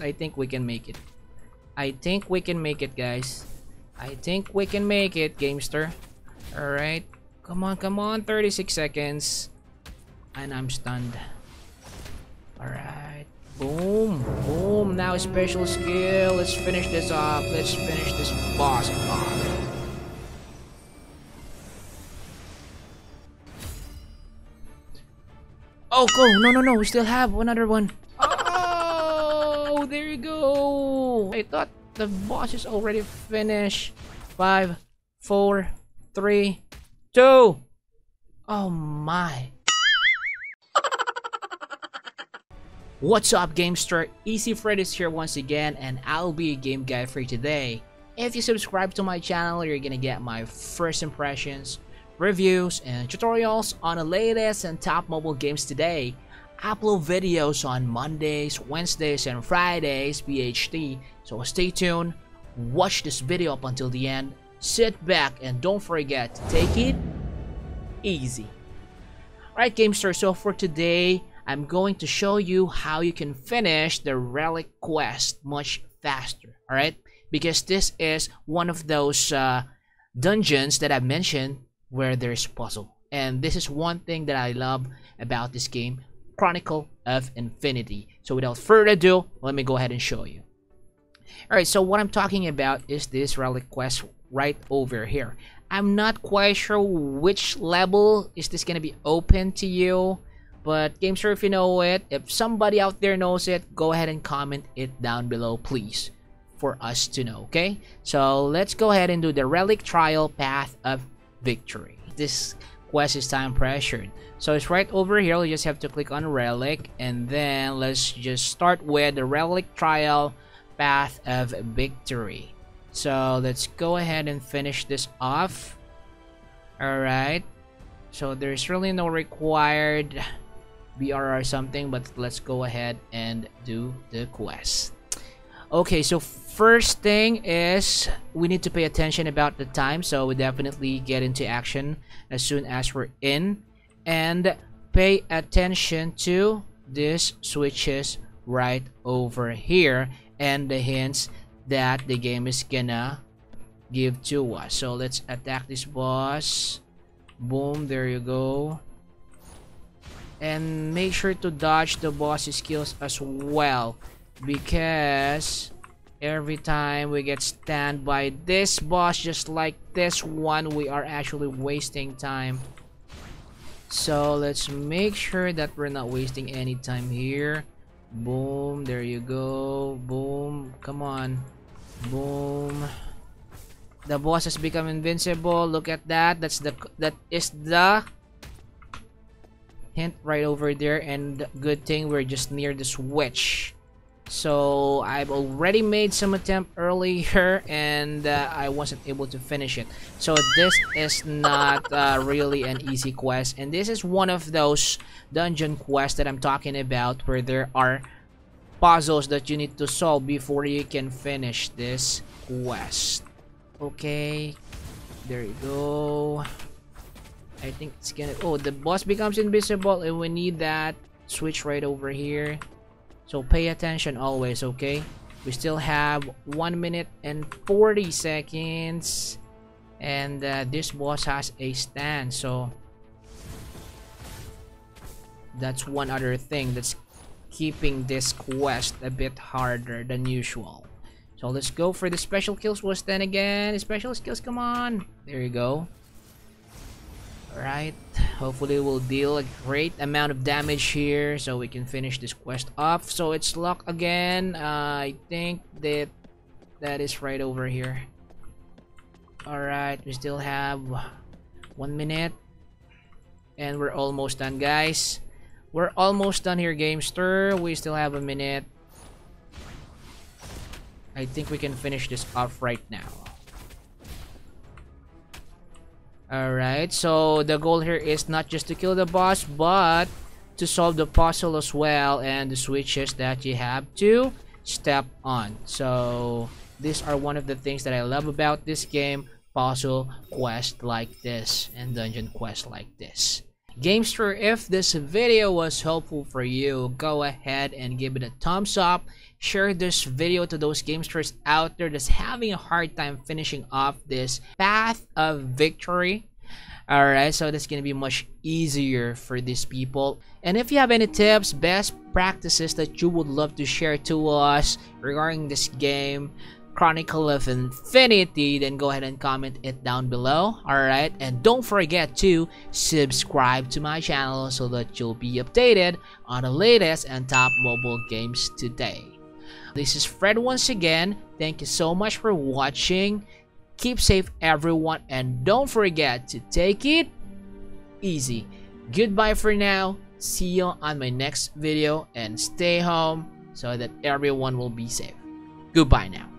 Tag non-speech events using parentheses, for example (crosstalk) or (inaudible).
I think we can make it. I think we can make it, guys. I think we can make it, Gamester. Alright. Come on, come on. 36 seconds. And I'm stunned. Alright. Boom. Boom. Now special skill. Let's finish this off. Let's finish this boss off. Oh, go! No, no, no. We still have another one. You go. I thought the boss is already finished. Five, four, three, two. Oh my. (laughs) What's up Gamester? EZ Fred is here once again and I'll be a game guy for you today. If you subscribe to my channel, you're gonna get my first impressions, reviews, and tutorials on the latest and top mobile games today. Upload videos on Mondays, Wednesdays, and Fridays PHT, so stay tuned, watch this video up until the end, sit back, and don't forget to take it easy. Alright Gamester, so for today, I'm going to show you how you can finish the relic quest much faster, alright? Because this is one of those uh, dungeons that I mentioned where there's puzzle. And this is one thing that I love about this game, Chronicle of Infinity. So without further ado, let me go ahead and show you. Alright, so what I'm talking about is this relic quest right over here. I'm not quite sure which level is this going to be open to you. But Gamester, if you know it, if somebody out there knows it, go ahead and comment it down below, please, for us to know, okay? So let's go ahead and do the Relic Trial Path of Victory. This quest is time pressured. So it's right over here, you just have to click on Relic, and then let's just start with the Relic Trial Path of Victory. So let's go ahead and finish this off. Alright. So there's really no required BR or something, but let's go ahead and do the quest. Okay, so first thing is we need to pay attention about the time, so we definitely get into action as soon as we're in. And pay attention to these switches right over here and the hints that the game is gonna give to us. So let's attack this boss. Boom, there you go and make sure to dodge the boss skills as well because every time we get stand by this boss just like this one we are actually wasting time. So let's make sure that we're not wasting any time here. Boom there you go. Boom come on. Boom. The boss has become invincible. Look at that. That's the that is the hint right over there. And good thing we're just near the switch so I've already made some attempt earlier (laughs) and uh, I wasn't able to finish it. So this is not uh, really an easy quest and this is one of those dungeon quests that I'm talking about where there are puzzles that you need to solve before you can finish this quest. Okay there you go. I think it's gonna... Oh, the boss becomes invisible and we need that switch right over here. So pay attention always, okay? We still have 1 minute and 40 seconds. And uh, this boss has a stand, so... That's one other thing that's keeping this quest a bit harder than usual. So let's go for the special kills was then again. Special skills, come on. There you go. Alright, hopefully we'll deal a great amount of damage here so we can finish this quest off. So it's luck again. Uh, I think that that is right over here. Alright, we still have one minute. And we're almost done, guys. We're almost done here, Gamester. We still have a minute. I think we can finish this off right now. Alright, so the goal here is not just to kill the boss, but to solve the puzzle as well and the switches that you have to step on. So these are one of the things that I love about this game, puzzle quest like this and dungeon quest like this. Gamester, if this video was helpful for you, go ahead and give it a thumbs up share this video to those gamesters out there that's having a hard time finishing off this path of victory Alright, so that's gonna be much easier for these people. And if you have any tips, best practices that you would love to share to us regarding this game, Chronicle of Infinity, then go ahead and comment it down below. Alright, and don't forget to subscribe to my channel so that you'll be updated on the latest and top mobile games today. This is Fred once again. Thank you so much for watching Keep safe, everyone, and don't forget to take it easy. Goodbye for now. See you on my next video and stay home so that everyone will be safe. Goodbye now.